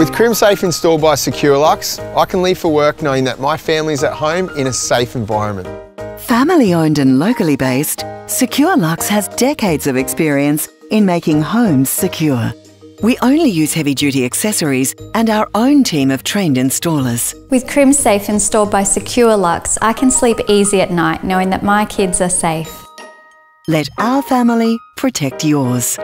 With CrimSafe installed by SecureLux, I can leave for work knowing that my family's at home in a safe environment. Family owned and locally based, SecureLux has decades of experience in making homes secure. We only use heavy duty accessories and our own team of trained installers. With CrimSafe installed by SecureLux, I can sleep easy at night knowing that my kids are safe. Let our family protect yours.